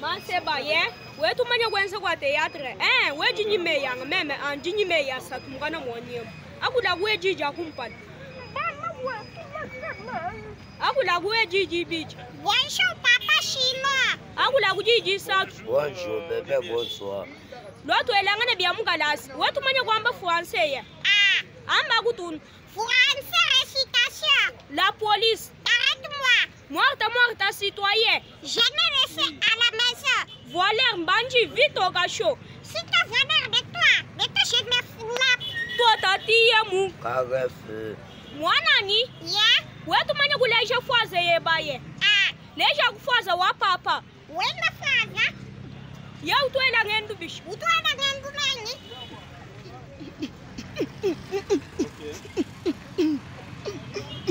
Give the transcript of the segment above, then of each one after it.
maseba ye wetu manya kwense kwa teatre. Eh weji nyime yang meme anji nyime ya satu mukana mwonyemo akula weji ja kumpana akula weji bicha Bonjour, papa chinois. akula kujiji satu. Bonjour, bébé, bonsoir. lwatu elangane bya mukalasi wetu manya kwamba français ya Ah, amba kutunu. Français récitation. la police. Arrête-moi. morta morta citoyen Je n'ai la voler mbanji vite au cachot Si tu veux l'air de toi, de toi, je me frappe. tota tiye mu Carrefe. mwanani Yeah? wetu manya kuleja fwaze yebaye Ah, leja kufwaza wa papa wenda fraza. yautwela ng'endu bisha Utwana ngendu nani? ajalukila hanyuma tshena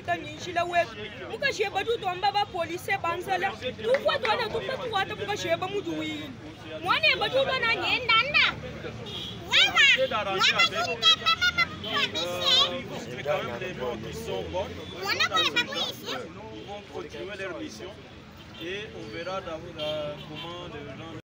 kufika njila wetu mukasheba continuer leur mission et on verra comment les gens